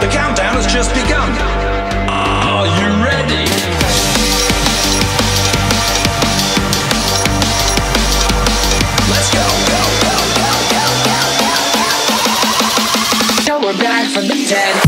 The countdown has just begun. Are you ready? Let's go, go, go, go, go, go, go. Now we're back from the dead.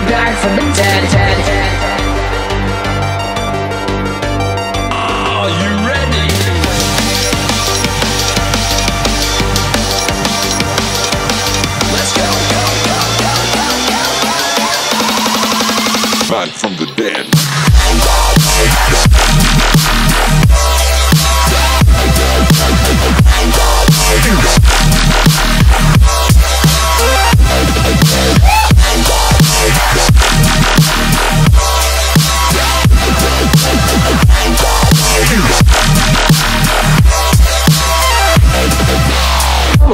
We're back from the dead. dead. Are you ready? Let's go, go, go, go, go, go. Back from the dead.